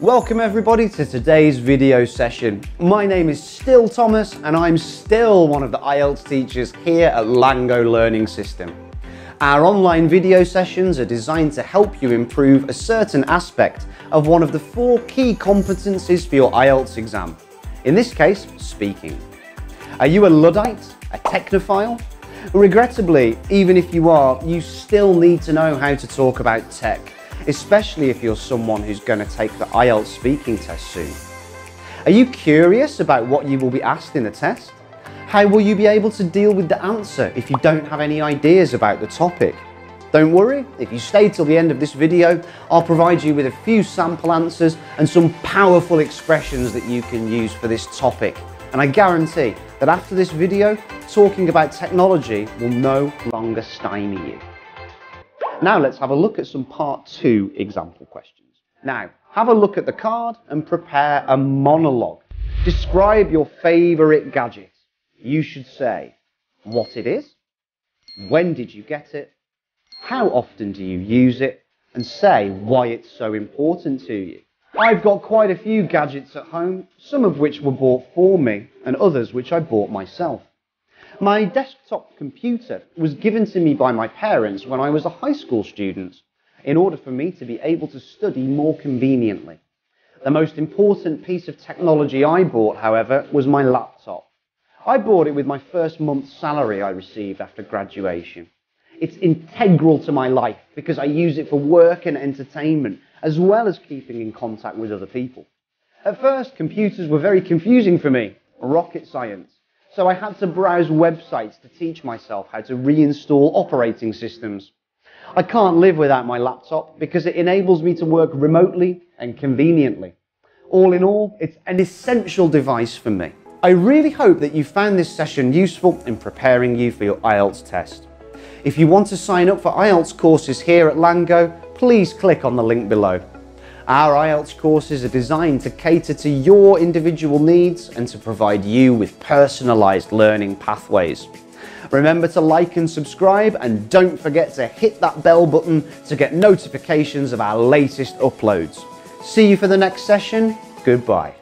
Welcome everybody to today's video session. My name is still Thomas and I'm still one of the IELTS teachers here at LangGo Learning System. Our online video sessions are designed to help you improve a certain aspect of one of the four key competencies for your IELTS exam. In this case, speaking. Are you a Luddite, a technophile? Regrettably, even if you are, you still need to know how to talk about tech especially if you're someone who's going to take the IELTS speaking test soon. Are you curious about what you will be asked in the test? How will you be able to deal with the answer if you don't have any ideas about the topic? Don't worry, if you stay till the end of this video, I'll provide you with a few sample answers and some powerful expressions that you can use for this topic. And I guarantee that after this video, talking about technology will no longer stymie you. Now let's have a look at some part two example questions. Now, have a look at the card and prepare a monologue. Describe your favourite gadget. You should say what it is, when did you get it, how often do you use it, and say why it's so important to you. I've got quite a few gadgets at home, some of which were bought for me and others which I bought myself. My desktop computer was given to me by my parents when I was a high school student in order for me to be able to study more conveniently. The most important piece of technology I bought, however, was my laptop. I bought it with my first month's salary I received after graduation. It's integral to my life because I use it for work and entertainment, as well as keeping in contact with other people. At first, computers were very confusing for me. Rocket science. So I had to browse websites to teach myself how to reinstall operating systems. I can't live without my laptop because it enables me to work remotely and conveniently. All in all, it's an essential device for me. I really hope that you found this session useful in preparing you for your IELTS test. If you want to sign up for IELTS courses here at LangGo, please click on the link below. Our IELTS courses are designed to cater to your individual needs and to provide you with personalised learning pathways. Remember to like and subscribe and don't forget to hit that bell button to get notifications of our latest uploads. See you for the next session. Goodbye.